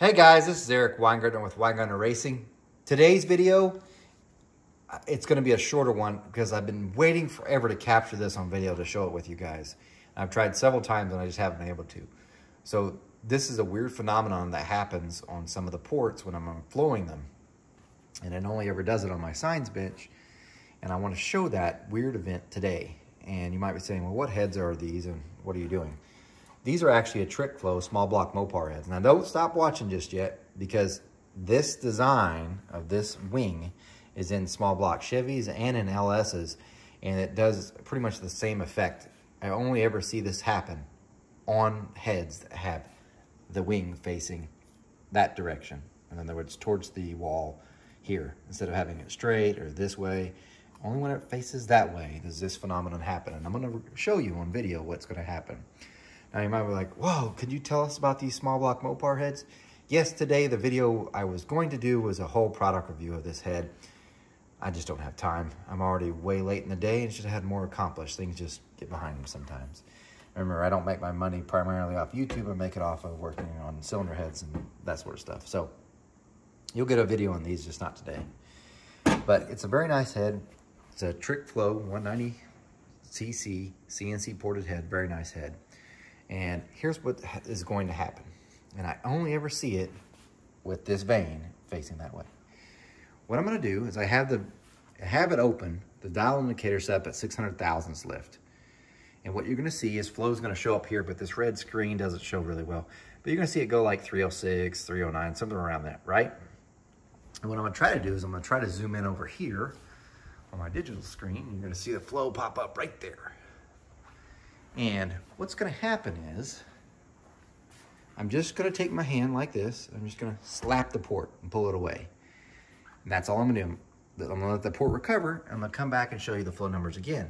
Hey guys, this is Eric Weingartner with Weingartner Racing. Today's video, uh, it's going to be a shorter one because I've been waiting forever to capture this on video to show it with you guys. I've tried several times and I just haven't been able to. So this is a weird phenomenon that happens on some of the ports when I'm flowing them. And it only ever does it on my Saenz bench. And I want to show that weird event today. And you might be saying, well, what heads are these and what are you doing? These are actually a Trick Flow small block Mopar heads. Now don't stop watching just yet because this design of this wing is in small block Chevys and in LS's and it does pretty much the same effect. I only ever see this happen on heads that have the wing facing that direction. In other words, towards the wall here, instead of having it straight or this way. Only when it faces that way does this phenomenon happen. And I'm gonna show you on video what's gonna happen. Now you might be like, whoa, could you tell us about these small block Mopar heads? Yes, today the video I was going to do was a whole product review of this head. I just don't have time. I'm already way late in the day and should have had more accomplished. Things just get behind me sometimes. Remember, I don't make my money primarily off YouTube. I make it off of working on cylinder heads and that sort of stuff. So you'll get a video on these, just not today. But it's a very nice head. It's a Trick Flow 190 cc CNC ported head. Very nice head. And here's what is going to happen. And I only ever see it with this vane facing that way. What I'm gonna do is I have the have it open, the dial indicator set up at 600 thousandths lift. And what you're gonna see is flow is gonna show up here, but this red screen doesn't show really well. But you're gonna see it go like 306, 309, something around that, right? And what I'm gonna try to do is I'm gonna try to zoom in over here on my digital screen. You're gonna see the flow pop up right there. And what's gonna happen is, I'm just gonna take my hand like this, I'm just gonna slap the port and pull it away. And that's all I'm gonna do. I'm gonna let the port recover, I'm gonna come back and show you the flow numbers again.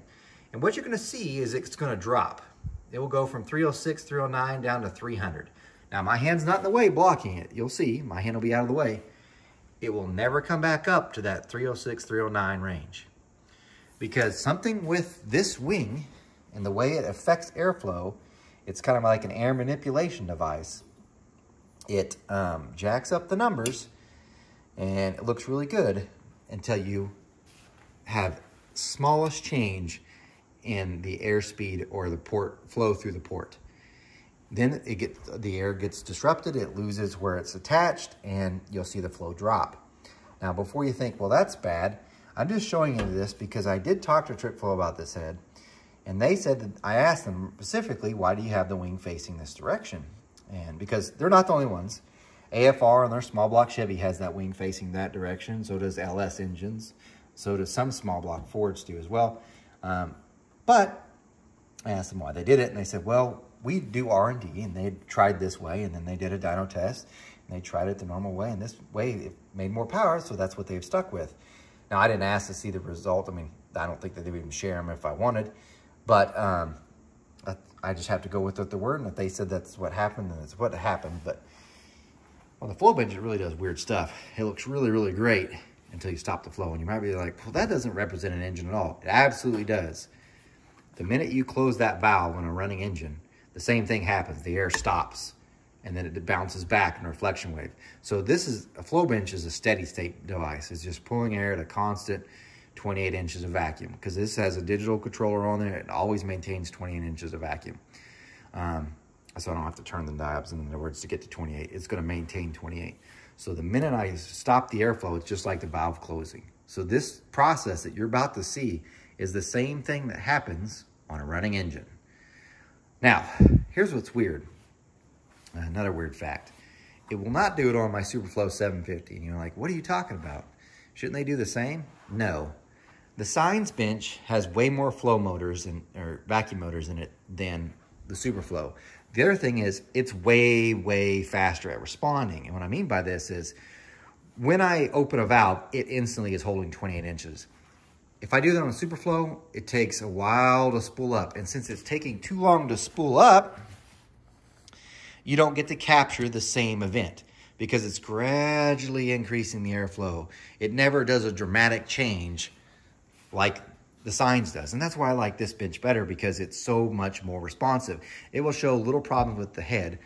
And what you're gonna see is it's gonna drop. It will go from 306, 309 down to 300. Now my hand's not in the way blocking it. You'll see, my hand will be out of the way. It will never come back up to that 306, 309 range. Because something with this wing and the way it affects airflow, it's kind of like an air manipulation device. It um, jacks up the numbers and it looks really good until you have smallest change in the airspeed or the port flow through the port. Then it gets, the air gets disrupted, it loses where it's attached, and you'll see the flow drop. Now, before you think, well, that's bad, I'm just showing you this because I did talk to Trick Flow about this head, and they said that I asked them specifically, why do you have the wing facing this direction? And because they're not the only ones. AFR on their small block Chevy has that wing facing that direction. So does LS engines. So does some small block Fords do as well. Um, but I asked them why they did it. And they said, well, we do R&D and they tried this way and then they did a dyno test and they tried it the normal way and this way it made more power. So that's what they've stuck with. Now I didn't ask to see the result. I mean, I don't think that they would even share them if I wanted. But um, I, just have to go with the word, and if they said that's what happened, then that's what happened. But on the flow bench, it really does weird stuff. It looks really, really great until you stop the flow. And you might be like, well, that doesn't represent an engine at all. It absolutely does. The minute you close that valve on a running engine, the same thing happens. The air stops and then it bounces back in a reflection wave. So this is, a flow bench is a steady state device. It's just pulling air at a constant 28 inches of vacuum because this has a digital controller on there. It always maintains 28 inches of vacuum. Um, so I don't have to turn the dials in other words to get to 28. It's going to maintain 28. So the minute I stop the airflow, it's just like the valve closing. So this process that you're about to see is the same thing that happens on a running engine. Now, here's what's weird. Another weird fact. It will not do it on my Superflow 750. And you're like, what are you talking about? Shouldn't they do the same? No. The Saenz bench has way more flow motors and or vacuum motors in it than the Superflow. The other thing is it's way, way faster at responding. And what I mean by this is when I open a valve, it instantly is holding 28 inches. If I do that on Superflow, it takes a while to spool up. And since it's taking too long to spool up, you don't get to capture the same event because it's gradually increasing the airflow. It never does a dramatic change like the Saenz does. And that's why I like this bench better because it's so much more responsive. It will show little problems with the head,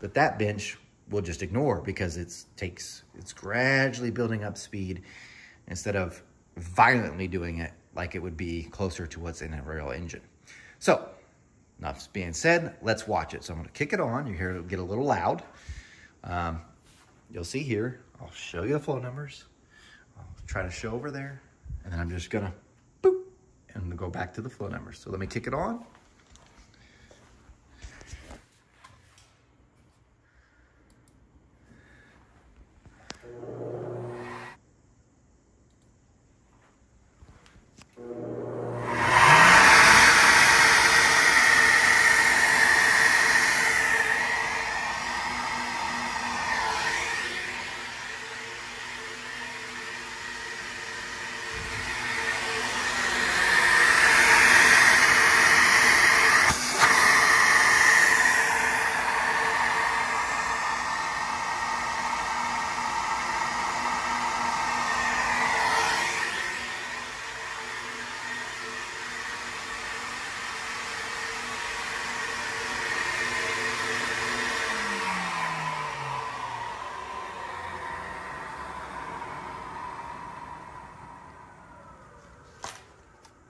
but that bench we'll just ignore because it's takes it's gradually building up speed instead of violently doing it like it would be closer to what's in a real engine. So, enough being said, let's watch it. So I'm going to kick it on. You hear it get a little loud. Um, you'll see here, I'll show you the flow numbers. I'll try to show over there, and then I'm just going to boop, and go back to the flow numbers. So let me kick it on.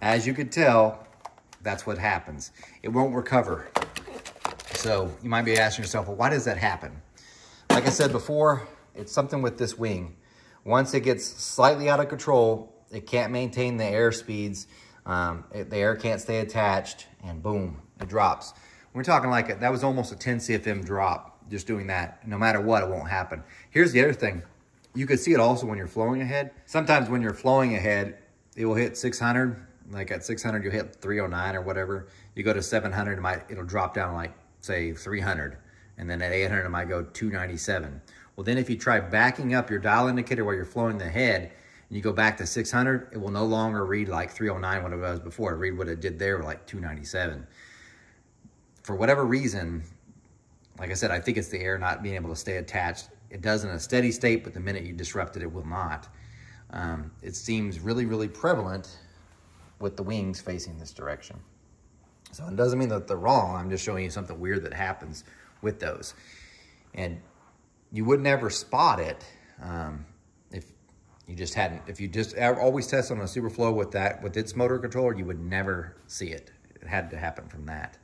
As you can tell, that's what happens. It won't recover. So you might be asking yourself, well, why does that happen? Like I said before, it's something with this wing. Once it gets slightly out of control, it can't maintain the air speeds. Um, it, the air can't stay attached and boom, it drops. We're talking like, that was almost a 10 CFM drop, just doing that. No matter what, it won't happen. Here's the other thing. You could see it also when you're flowing ahead. Sometimes when you're flowing ahead, it will hit 600 like at 600, you hit 309 or whatever. You go to 700, it might, it'll drop down like, say, 300. And then at 800, it might go 297. Well, then if you try backing up your dial indicator while you're flowing the head, and you go back to 600, it will no longer read like 309 what it was before. It read what it did there, like 297. For whatever reason, like I said, I think it's the air not being able to stay attached. It does in a steady state, but the minute you disrupt it, it will not. Um, it seems really, really prevalent with the wings facing this direction. So it doesn't mean that they're wrong. I'm just showing you something weird that happens with those. And you would never spot it um, if you just hadn't, if you just always test on a Superflow with that, with its motor controller, you would never see it. It had to happen from that.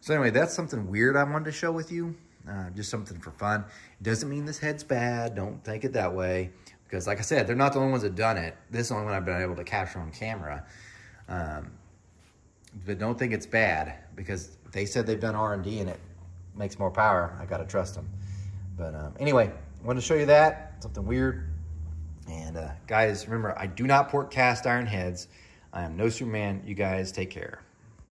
So anyway, that's something weird I wanted to show with you. Uh, just something for fun. It doesn't mean this head's bad. Don't take it that way. Because like I said, they're not the only ones that done it. This is the only one I've been able to capture on camera. Um, but don't think it's bad because they said they've done R&D and it makes more power. I got to trust them. But um, anyway, I wanted to show you that, something weird. And uh, guys, remember, I do not port cast iron heads. I am no Superman. You guys take care.